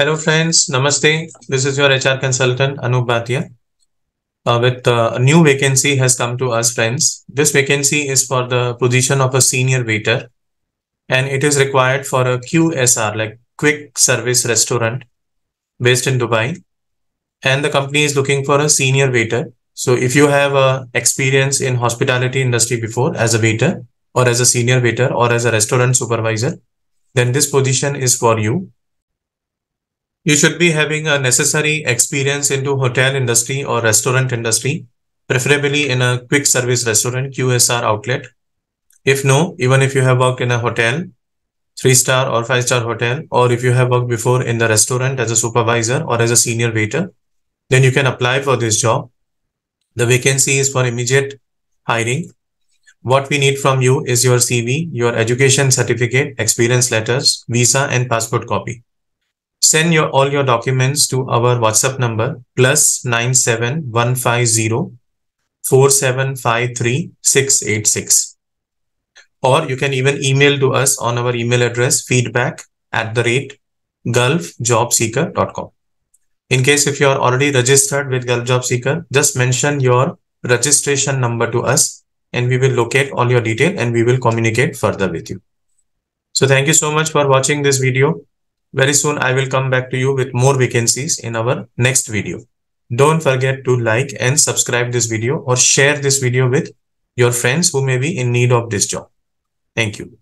Hello friends, Namaste. This is your HR consultant Anup Bhatia. Uh, with uh, a new vacancy has come to us friends. This vacancy is for the position of a senior waiter and it is required for a QSR like quick service restaurant based in Dubai and the company is looking for a senior waiter. So if you have a experience in hospitality industry before as a waiter or as a senior waiter or as a restaurant supervisor, then this position is for you you should be having a necessary experience into hotel industry or restaurant industry, preferably in a quick service restaurant QSR outlet. If no, even if you have worked in a hotel, three star or five star hotel, or if you have worked before in the restaurant as a supervisor or as a senior waiter, then you can apply for this job. The vacancy is for immediate hiring. What we need from you is your CV, your education certificate, experience letters, visa and passport copy send your all your documents to our WhatsApp number plus 97150 4753686. Or you can even email to us on our email address feedback at the rate gulfjobseeker.com. In case if you are already registered with Gulf Job Seeker, just mention your registration number to us and we will locate all your detail and we will communicate further with you. So thank you so much for watching this video. Very soon I will come back to you with more vacancies in our next video. Don't forget to like and subscribe this video or share this video with your friends who may be in need of this job. Thank you.